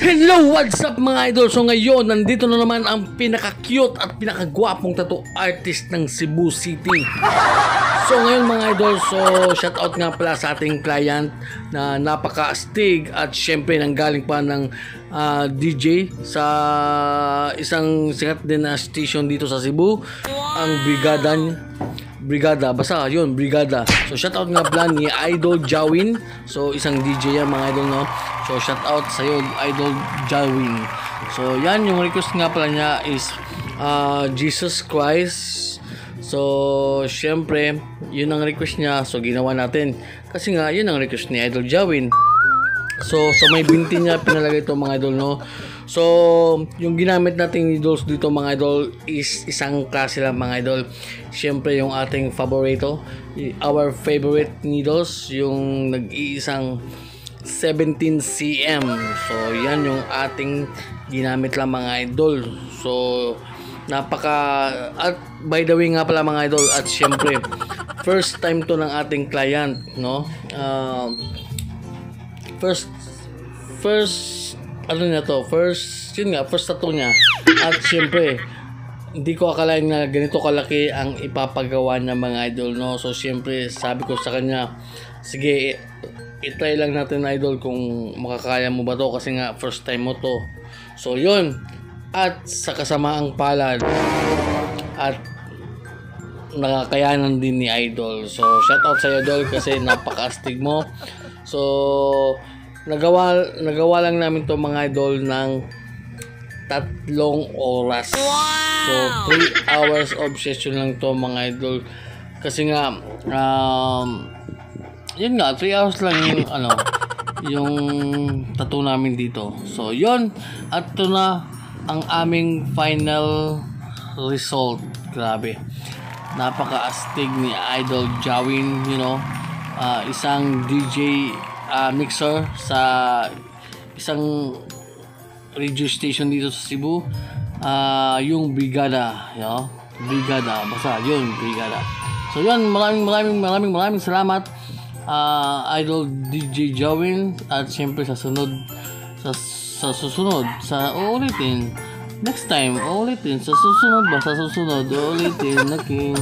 Hello! What's up mga idol? So ngayon, nandito na naman ang pinaka-cute at pinaka-gwapong tattoo artist ng Cebu City. So ngayon mga idol, so shout out nga pala sa ating client na napaka-stig at syempre nanggaling pa ng ah, DJ sa isang sikat din na station dito sa Cebu, ang Brigada Brigada, basta yun, Brigada. So shout out nga pala ni Idol Jawin. So isang DJ yan mga idol no. So shout out sa iyo Idol Jawin. So yan yung request nga pala niya is uh, Jesus Christ. So syempre, yun ang request niya. So ginawa natin. Kasi nga yun ang request ni Idol Jawin. So, sa may binti niya pinalagay ito mga idol, no? So, yung ginamit nating needles dito mga idol is isang klase lang mga idol. Siyempre, yung ating favorito, our favorite needles, yung nag-iisang 17 cm. So, yan yung ating ginamit lang mga idol. So, napaka at by the way nga pala mga idol at syempre first time to ng ating client no uh, first first ano niya to first yun nga first tattoo niya at syempre hindi ko akalain na ganito kalaki ang ipapagawa niya mga idol no so syempre sabi ko sa kanya sige itry lang natin idol kung makakaya mo ba to kasi nga first time mo to so yun at sa kasamaang palad at nakakayanan din ni Idol. So, shout out sa Idol, kasi napaka-astig mo. So, nagawa, nagawa lang namin to mga Idol ng tatlong oras. So, 3 hours of session lang to mga Idol. Kasi nga, um, yun nga, 3 hours lang yung, ano, yung tattoo namin dito. So, yun. At ito na ang aming final result. Grabe napaka-astig ni Idol Jawin, you know, ah, isang DJ ah, mixer sa isang radio station dito sa Cebu. Ah, yung Brigada, you know, Brigada, basta yun, Brigada. So yun, maraming maraming maraming maraming salamat ah, Idol DJ Jawin at siyempre sa sunod sa, sa susunod sa uulitin. Next time uulitin. Sa susunod ba? Susunod uulitin. Na king